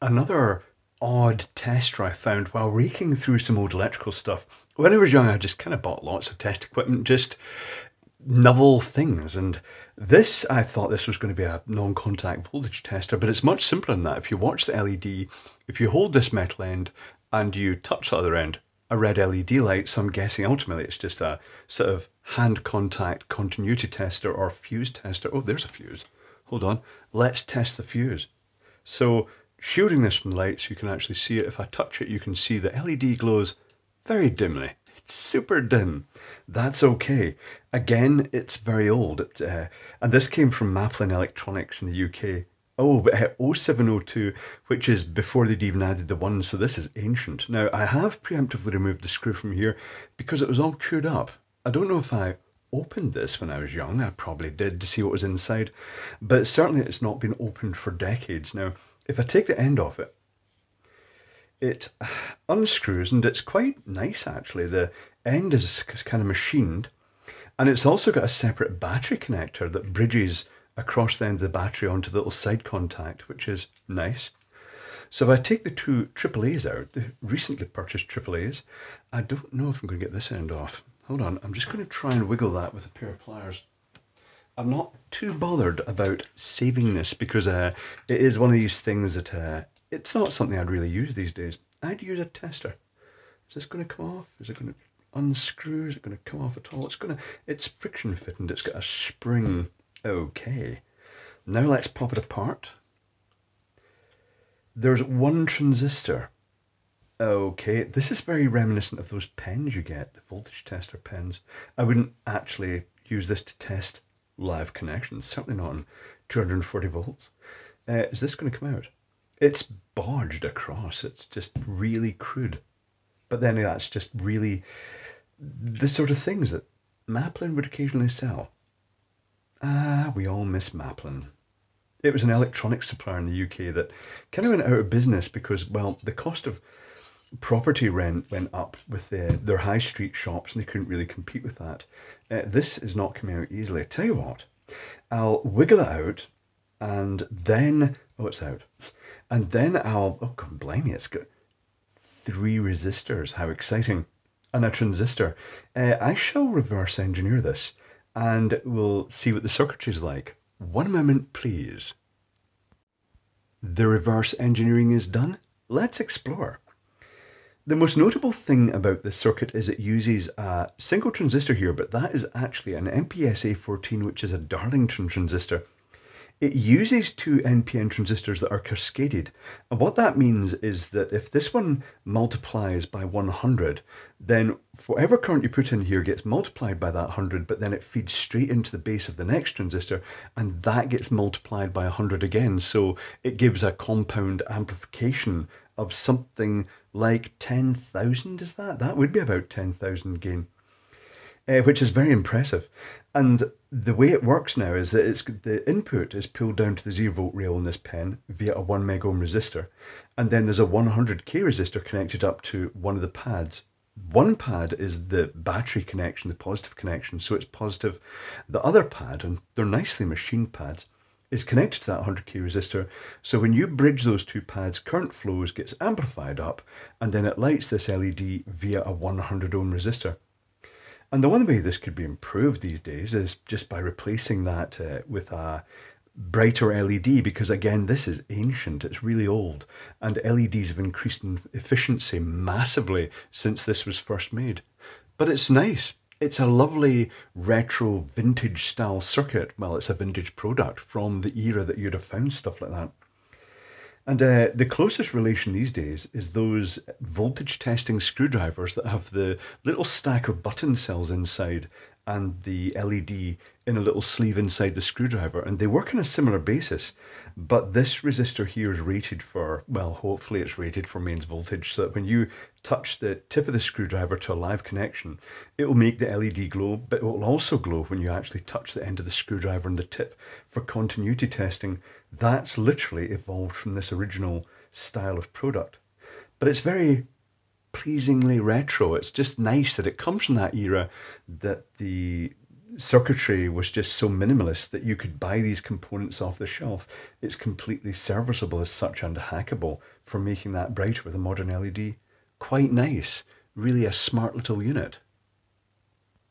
another odd tester I found while raking through some old electrical stuff. When I was young, I just kind of bought lots of test equipment, just novel things. And this, I thought this was going to be a non-contact voltage tester, but it's much simpler than that. If you watch the LED, if you hold this metal end and you touch the other end, a red LED light, so I'm guessing ultimately it's just a sort of hand contact continuity tester or fuse tester. Oh, there's a fuse. Hold on. Let's test the fuse. So shielding this from the light so you can actually see it. If I touch it, you can see the LED glows very dimly. It's super dim. That's okay. Again, it's very old. Uh, and this came from Maplin Electronics in the UK. Oh, but uh, 0702, which is before they'd even added the one, so this is ancient. Now, I have preemptively removed the screw from here because it was all chewed up. I don't know if I opened this when I was young. I probably did to see what was inside, but certainly it's not been opened for decades. Now, if I take the end off it, it unscrews and it's quite nice actually. The end is kind of machined and it's also got a separate battery connector that bridges across the end of the battery onto the little side contact, which is nice. So if I take the two AAAs out, the recently purchased AAAs, I don't know if I'm going to get this end off. Hold on, I'm just going to try and wiggle that with a pair of pliers. I'm not too bothered about saving this because uh, it is one of these things that uh, it's not something I'd really use these days. I'd use a tester. Is this going to come off? Is it going to unscrew? Is it going to come off at all? It's going to. It's friction fitted. It's got a spring. Okay. Now let's pop it apart. There's one transistor. Okay, this is very reminiscent of those pens you get, the voltage tester pens. I wouldn't actually use this to test live connection, certainly not on 240 volts. Uh, is this going to come out? It's barged across. It's just really crude. But then that's just really the sort of things that Maplin would occasionally sell. Ah, we all miss Maplin. It was an electronics supplier in the UK that kind of went out of business because, well, the cost of property rent went up with the, their high street shops and they couldn't really compete with that. Uh, this is not coming out easily. I tell you what, I'll wiggle it out and then, oh, it's out. And then I'll, oh, God, blimey, it's got three resistors. How exciting. And a transistor. Uh, I shall reverse engineer this and we'll see what the circuitry is like. One moment, please. The reverse engineering is done. Let's explore. The most notable thing about this circuit is it uses a single transistor here, but that is actually an MPSA14, which is a Darlington transistor. It uses two NPN transistors that are cascaded. And what that means is that if this one multiplies by 100, then whatever current you put in here gets multiplied by that 100, but then it feeds straight into the base of the next transistor, and that gets multiplied by 100 again. So it gives a compound amplification of something like 10,000, is that? That would be about 10,000 gain, uh, which is very impressive. And the way it works now is that it's the input is pulled down to the zero volt rail in this pen via a 1 meg ohm resistor, and then there's a 100k resistor connected up to one of the pads. One pad is the battery connection, the positive connection, so it's positive. The other pad, and they're nicely machined pads, is connected to that 100k resistor. So when you bridge those two pads, current flows gets amplified up and then it lights this LED via a 100 ohm resistor. And the one way this could be improved these days is just by replacing that uh, with a brighter LED because again this is ancient it's really old and LEDs have increased in efficiency massively since this was first made but it's nice it's a lovely retro vintage style circuit. Well, it's a vintage product from the era that you'd have found stuff like that. And uh, the closest relation these days is those voltage testing screwdrivers that have the little stack of button cells inside and the LED in a little sleeve inside the screwdriver and they work on a similar basis but this resistor here is rated for well hopefully it's rated for mains voltage so that when you touch the tip of the screwdriver to a live connection it will make the LED glow but it will also glow when you actually touch the end of the screwdriver and the tip for continuity testing. That's literally evolved from this original style of product. But it's very pleasingly retro. It's just nice that it comes from that era that the circuitry was just so minimalist that you could buy these components off the shelf. It's completely serviceable as such and hackable for making that brighter with a modern LED. Quite nice. Really a smart little unit.